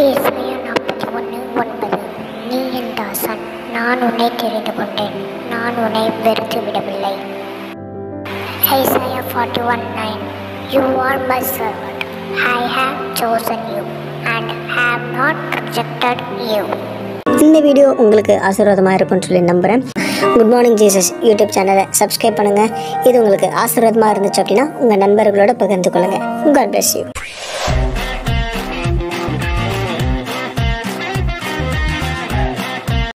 ஏசாயா நாற்பத்தி ஒன்று ஒன்பது. நீ என் தாசன். நான் உன்னை தெரிந்து கொண்டேன். நான் உன்னை வெறுத்து விடவில்லை. Isaiah forty one nine you are my servant I have chosen you and have not rejected you இந்த வீடியோ உங்களுக்கு ஆசீர்வாதமாக இருக்கும்னு சொல்லி நம்புகிறேன் குட் மார்னிங் ஜீசஸ் யூடியூப் சேனலை சப்ஸ்கிரைப் பண்ணுங்கள் இது உங்களுக்கு ஆசீர்வாதமாக இருந்துச்சு அப்படின்னா உங்கள் நண்பர்களோட பகிர்ந்து கொள்ளுங்கள் உங்கள் பிளஸ் யூ